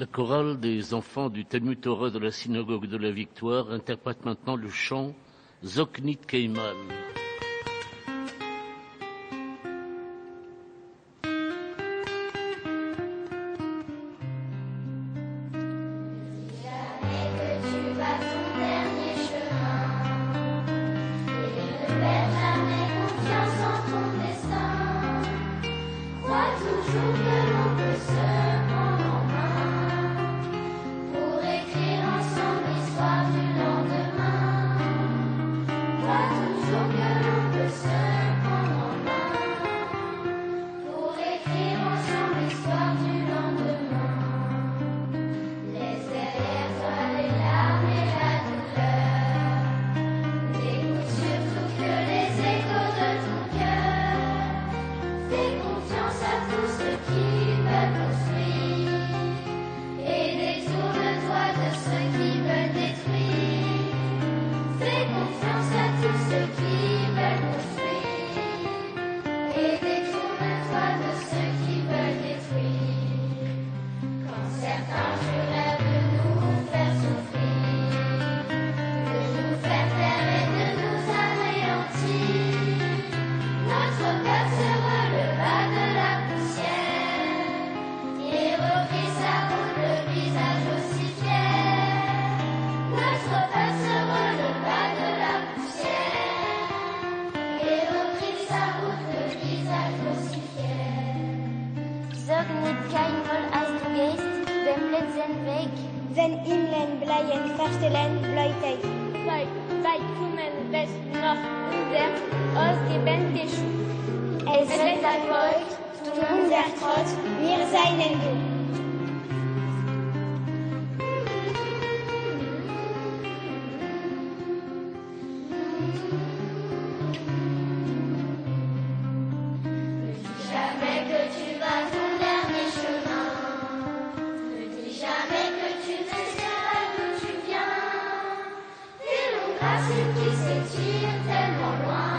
La chorale des enfants du Talmud Torah de la synagogue de la Victoire interprète maintenant le chant Zoknit Keimal. é você. sind weg. Wenn ihnen bleiben verstellen Leute. Seit, seit kommen bis noch unser ausgebendisch. Es wird ein Volk, du unser Trotz, wir seinen Glück. 一起推磨我